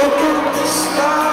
Eu quero te estar.